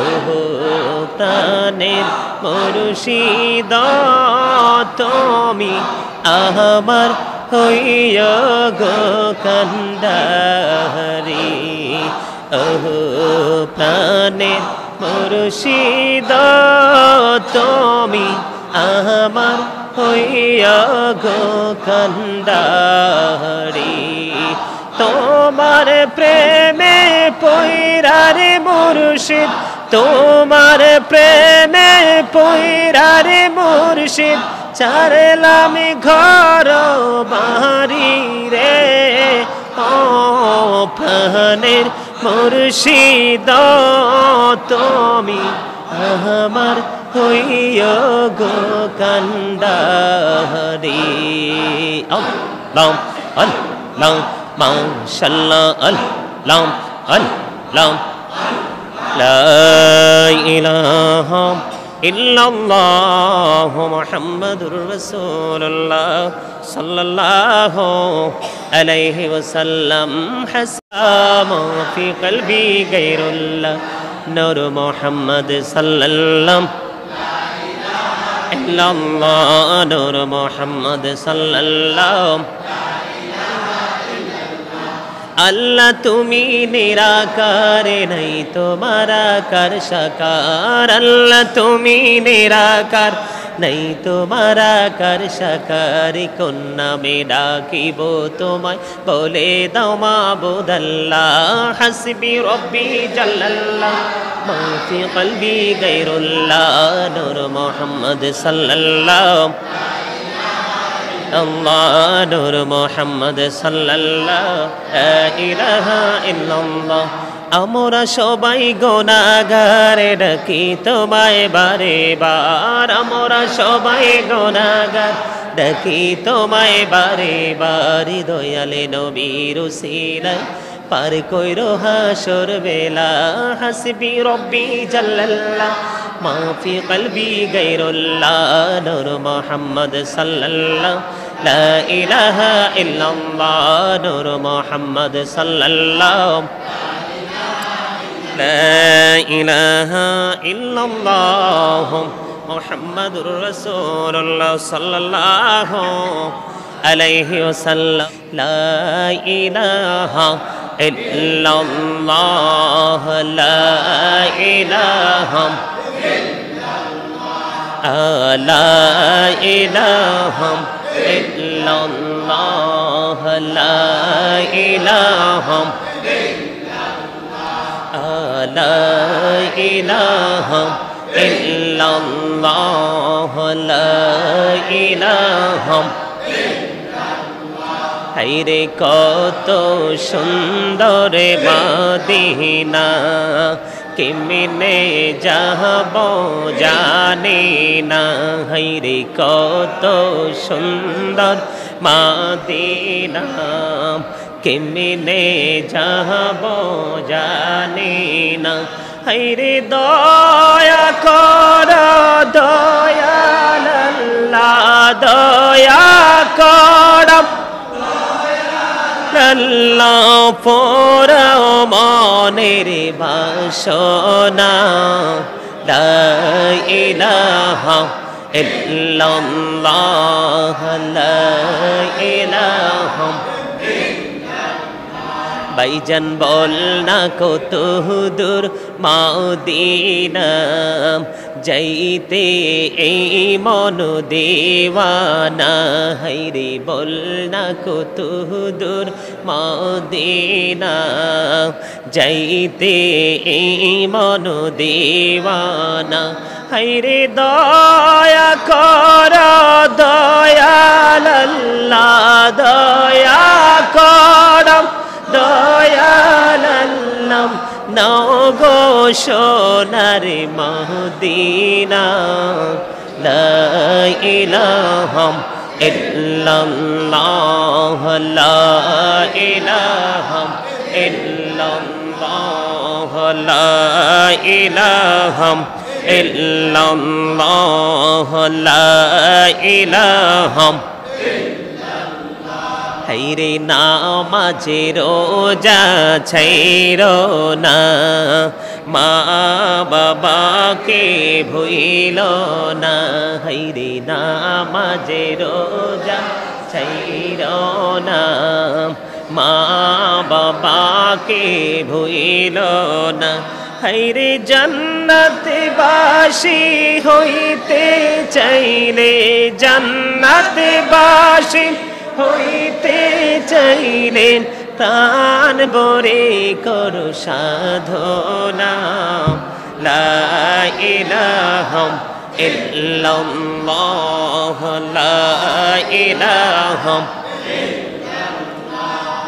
ওহো, প্রাণের মুর্শিদ তুমি আমার হইয়া গো কান্দারি ওহো, প্রাণের মুর্শিদ তুমি আমার হইয়া গো তোমার প্রেমে পৈরারে মুর্শিদ তোমার প্রেমে পৈরারে মুর্শিদ চারলাম ঘর বাড়ি রে। প্রাণের মুর্শিদ, তুমি আমার হইয় গো কান্দারি আল্লাহ আল্লাহ মাশাল্লাহ আল্লাহ আল্লাহ। لا إله إلا الله محمد رسول الله صلى الله عليه وسلم. حسام في قلبي غير الله. نور محمد صلى الله إلا الله. نور محمد صلى الله আল্লাহ তুমি নিরাকারে নাই তোমার আকার সাকার। আল্লাহ তুমি নিরাকার নাই তোমার আকার সাকার। কোন নামে ডাকিব তোমায়, বলে দাও মাবুদ আল্লাহ হাসবি রব্বি জাল্লাল্লাহ মা ফি কলবি গায়রুল্লাহ, নূর মুহাম্মদ সাল্লাল্লাহু। আল্লাহ মোহাম্মদ সাল্লাল্লাহ আমরা সবাই গোনাগারে ডাকি তোমায় বারে বার আমরা সবাই গোনাগার ডাকি তোমায় বারে বারি দয়ালে নবীর উসিলায় পার কইর হাসর বেলা, হাসবি রব্বি জাল্লাল্লাহ মা ফি কলবি গায়রুল্লাহ, নূর মুহাম্মদ সাল্লাল্লাহ। لا إله إلا الله نور محمد صلى الله لا إله إلا الله محمد رسول الله صلى الله عليه وسلم. لا إله إلا الله لا إله إلا الله لا إله إلا الله ইল্লাল্লাহ লা ইলাহা লা ইলাহা ইল্লাল্লাহ লা ইলাহা হাইরে কত সুন্দর বাদিনা কেমনে যাহব জানি না হাইরে কত সুন্দর মাদিনা কেমনে যাহব জানি না হাইরে দয়া কর দয়াল দয়া কর আল্লাহ পোড়াও মনের বাসনা ইলাহা ইল্লাল্লাহ লা ইলাহা বাইজান বল না কত দূর মাউদিনা, যাইতে এই মন দেওয়ানা। হাইরে বল না কত দূর মাউদিনা, যাইতে এই মন দেওয়ানা। হাইরে দয়া কর দয়াল দয়া কর। দয়ালাল্লাম নও গো সোনার মহদিনা। ইলাহাম ইল্লাল্লাহ, লা ইলাহাম ইল্লাল্লাহ, লা ইলাহাম ইল্লাল্লাহ, লা ইলাহাম হাইরে নামাজে রোজা ছাইর না। মা বাবাকে ভুইল না। হাইরে নামাজে রোজা ছাইর না। মা বাবাকে ভুইল না। হাইরে জান্নাতে বাসি হইতে চাইলে জান্নাতে বাসি হইতে চাইলে প্রাণ বরে করো সাধনা। লা ইলাহা ইল্লাল্লাহ, লা ইলাহা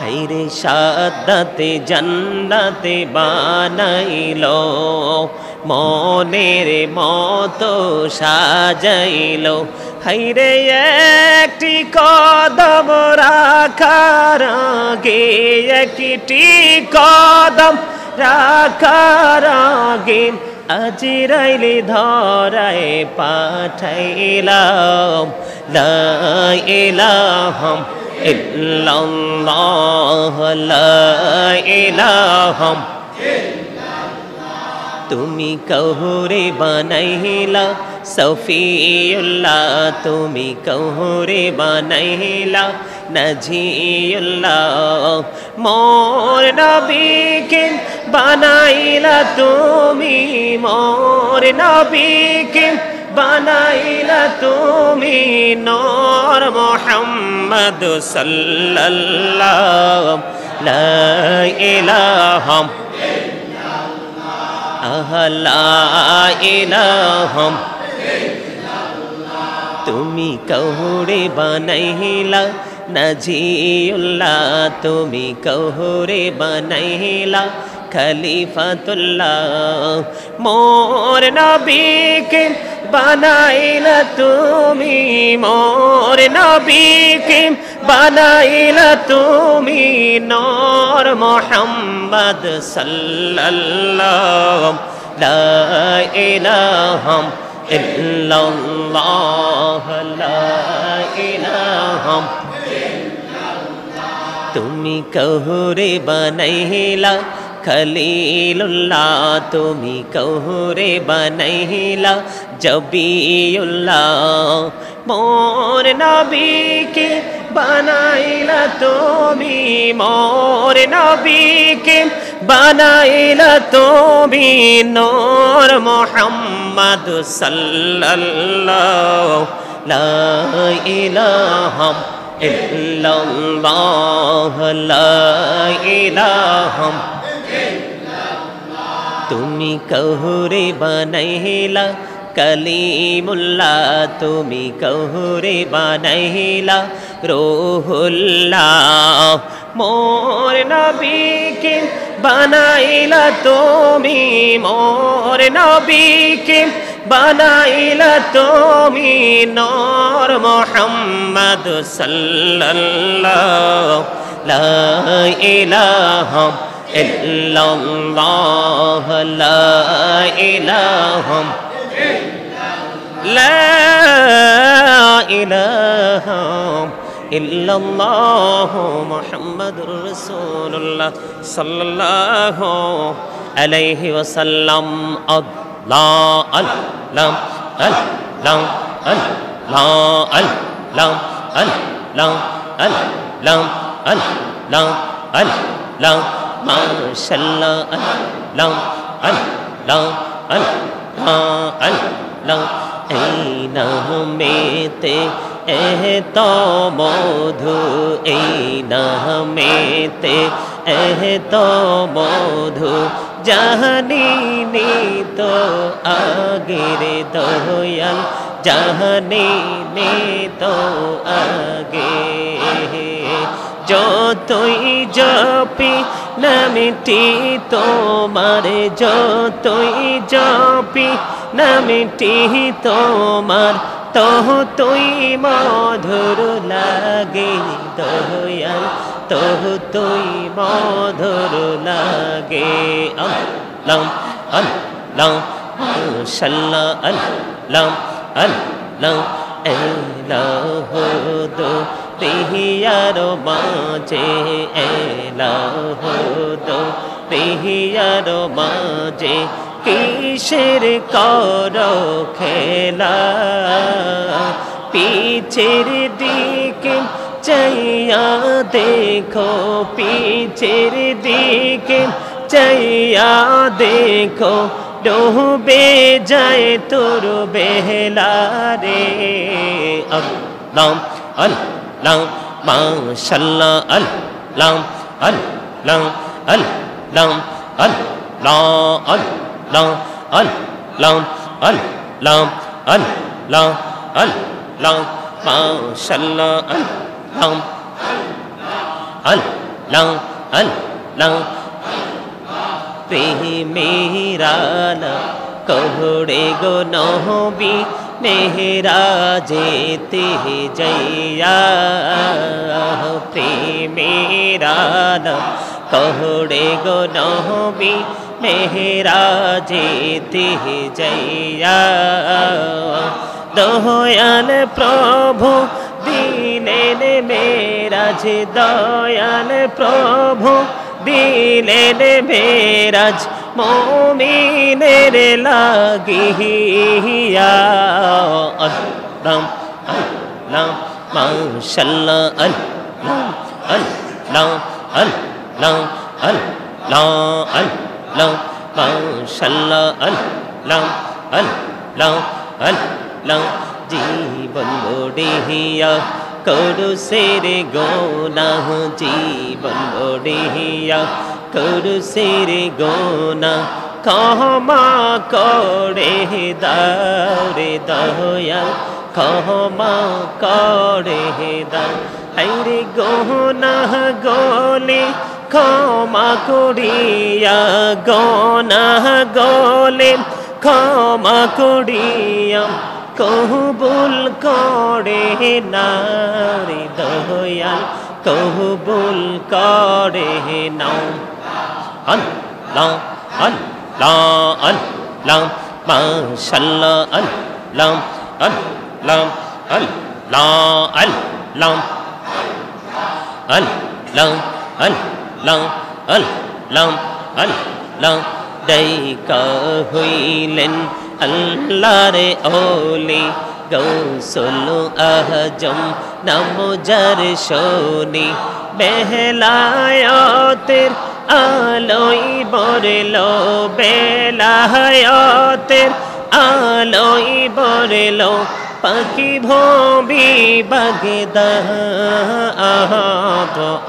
হাইরে সাদাতে জান্নাতে বানাইল, মনের মতো সাজাইল। হাইরে একটি কদম রাখার আগে, একটি কদম রাখার আগে আজিরাইলে ধরায় পাঠাইলাম, লা ইলাহা ইল্লাল্লাহ, লা ইলাহা তুমি কহুরে বানাইলা সফিউল্লাহ, তুমি কহুরে বানাইলা। নজিউল্লাহ, মোর নবীকে বানাইলা তুমি। মোর নবীকে বানাইলা তুমি নর মোহাম্মদ সাল্লাল্লাহ। লা ইলাহা ইলাহম তুমি কহুরে বানাইলা, নজিউল্লাহ, তুমি কহুরে বানাইলা, খলিফাতুল্লাহ। মোর নবীকে বানাইলা তুমি, মোর নবীকে বানাইলা তুমি, নর মোহাম্মদ সাল্লাল্লাহ লা ইলাহা ইল্লাল্লাহ, লা ইলাহা তুমি কহুরে বানাইলা, খলিলুল্লাহ, তুমি কহুরে বানাইলা, জবিউল্লাহ, মোর নবীকে বানাইলা তুমি, মোর নবীকে বানাইলা তুমি নূর মোহাম্মদ সাল্লাল্লাহ লা ইলাহা ইল্লাল্লাহ লা ইলাহা তুমি কহুরে বানাইলা কলিমুল্লাহ, তুমি কহুরে বানাইলা রোহুল্লাহ। মোর নবীকে বানাইলা তুমি মোর নবীকে বানাইলা তুমি নর মোহাম্মদ সাল্লাল্লাহ লা ইলাহা ইল্লাল্লাহ লা ইলাহা لا إله إلا الله محمد رسول الله صلى الله عليه وسلم الله الله الله الله الله الله الله الله الله ما شاء الله الله الله الله الله এই নামেতে এত মধু, এই নামেতে এত মধু জাহানি তো আগের দয়াল জাহানি তো আগে যতই জপি নামিটি তোমার যতই জপি নামিটি তোমার তহ তুই মধুর লাগে, দয়াল তহ তুই মধুর লাগে। লম আল লম সাল্লা আল লম আল দো তিহিয়ার মাঝে এলাহুদো প্রিয়ার মাঝে কিসের কর খেলা? পিছের দিকে চাইয়া দেখো, পিছের দিকে চাইয়া দেখো, ডুবে যায় তোর বেহলা রে। আল্লাহ আল্লাহ। lam mashallah al lang al lang al lang al lang al lang al lang al lang al lang al lam mashallah al lang al lang al lam पे मेरा ना कहड़े गो नबी মেহরা যেতে জয়া প্রেমেরানা কহড়ে গো নহবি মেহরা যেতে জয়া। দয়াল প্রভু, দিলেন মেরাজ, দয়াল প্রভু, দিলেন মেরাজ মমিনের লাগিয়া আল্লাহ আল্লাহ মাশাল্লাহ আল্লাহ আল্লাহ আল্লাহ আল্লাহ আল্লাহ মাশাল্লাহ আল্লাহ আল্লাহ আল্লাহ জীবন বড়িয়া করু সেরে গোনা জীবন বড়িয়া করু সেরে গোনা কহমা করে দারে দয়াল কহমা করে দাও হাইরে গোনা গোলে ক্ষমা করিয়া গনা গোলে ক্ষমা করিয়া कहु बोल करे नारे दयाल कहु बोल करे नौ अल ला अल ला अल लम माशल्ला अल लम अल लम अल ला अल लम अल लम अल लम अल लम लम लेन হইলেন আল্লাহর ওলি গৌসল আহজম, নাম যার শোনি। বেহলায়তের আলোই বরল, বেলায়তের আলোই বরল, পাখি ভবি বাগদা।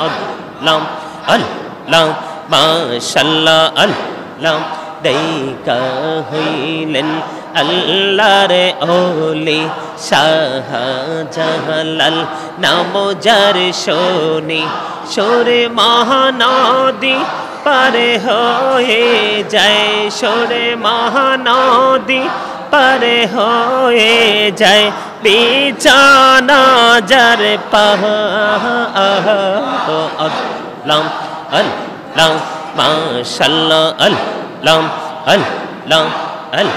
আল্লাহ আল্লাহ, মাশাল্লাহ, আল্লাহ। দেখা হইলেন আল্লাহর ওলি শাহ জাহালাল নাম যার শোনি, সোরে মহানদী পারে হয়ে যায়, সোরে মহানদী পারে হয়ে যায়, বিছানা যার পাহা আল্লাহ আল্লাহ, মাশাল্লাহ, আল্লাহ। لم هل لم هل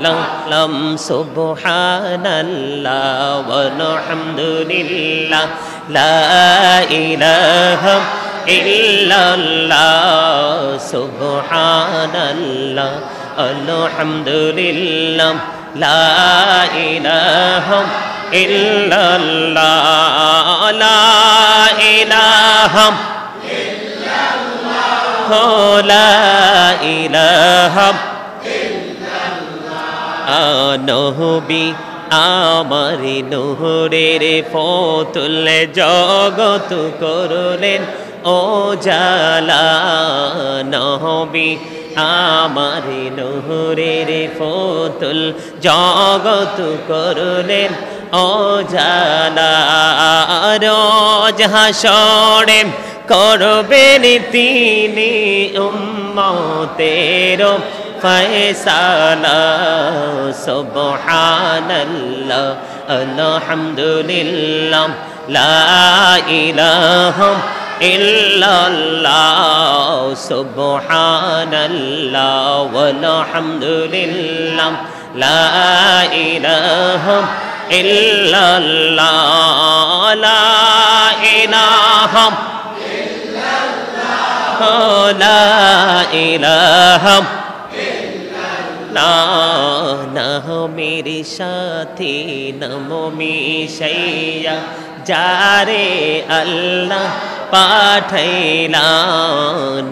لم لم سبحان الله والحمد لله لا إله إلا الله سبحان الله الحمد لله لا إله إلا الله لا إله إلا الله لا ইলাহা নহবি আমার নহরের ফতুল জগত করলেন, ও জালা নহবি, আমার নহরের ফতুল জগত করলেন, ও জালা রোজ হাসরে করবেন তিনি উম্মতের ফয়সালা। সুবহানাল্লাহ, আলহামদুলিল্লাহ, লা ইলাহা ইল্লাল্লাহ, সুবহানাল্লাহ ওয়ালহামদুলিল্লাহ লা ইলাহা ইল্লাল্লাহ, লা ইলাহা লা ইলাহা না না মেরে সাথে নমো মিশাইয়া যারে আল্লাহ পাঠাইলা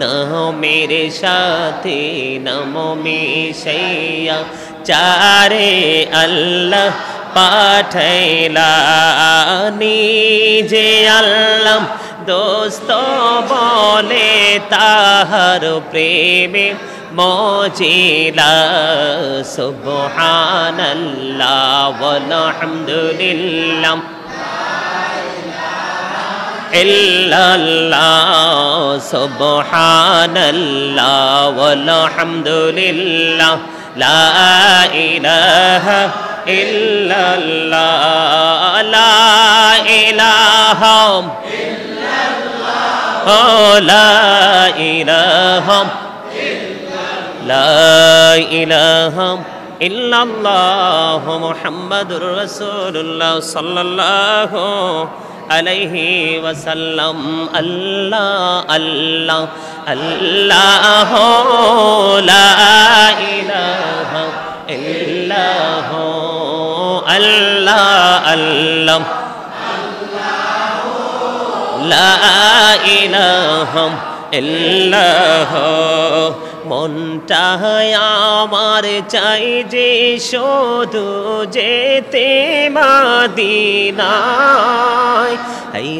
না মেরে সাথে নমো মিশাইয়া যারে আল্লাহ পাঠাইলা নিজে আল্লাহ দোস্ত বলে তাহার প্রেমে মজিলা সুবহানাল্লাহ ওয়ালহামদুলিল্লাহ ইল্লাল্লাহ সুবহানাল্লাহ ওয়ালহামদুলিল্লাহ লা ইলাহা ইল্লাল্লাহ লা ইলাহা ও لا إله لا إله إلا الله محمد رسول الله صلى الله عليه وسلم. الله الله الله لا إله إلا هو الله الله. লাইলাহম ইল্লাহ মনটা আমার চাই যে শোধ যেতে মাদিনায়।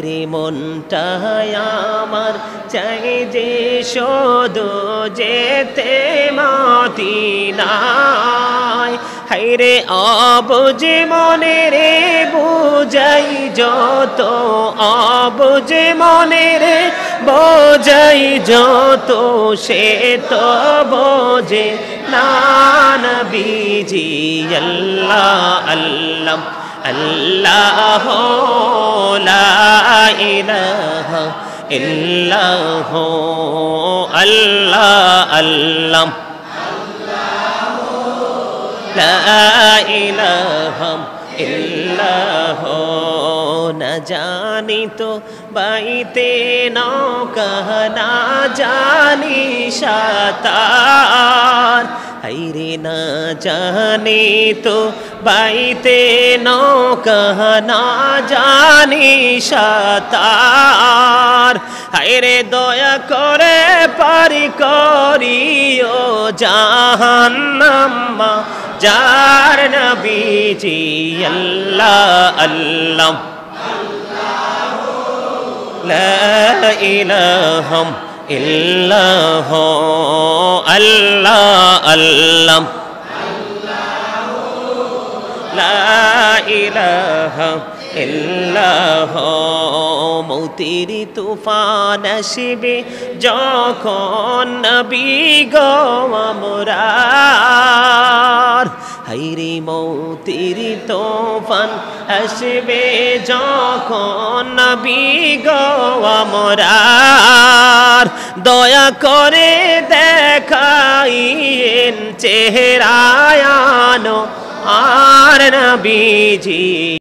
রে মনটা আমার চাই যে শোধ যেতে মাদিনায়। হাইরে অবুঝ মনে রে বুঝাই যত অবুঝ মনে রে বোঝাই যত, সে তো বোঝে নান বিজি, আল্লাহ আল্লাহ আল্লাহ ইলাহা ইল্লাহ, আল্লাহ আল্লাহ। লাইলাহম ইল্লাহ, না জানি তো বাইতে নৌকাহ না জানি সাতার। হাইরে না জানি তো বাইতে নৌকাহ না জানি সাতার। হাইরে দয়া করে পারি করিও জাহান্নাম্মা যার নবীজি আল্লাহ আল্লাহ। ইলাহম ইল্লাহ আল্লাহ আল্লাহ। লা ইলাহা এল্লাহ, মৌতির তুফান শিবে যখন নবী গো হাইরি মৌতির তোফান আসবে যখন নবী গো দয়া করে দেখাইয়েন চেহারায়ানো আর নবীজি।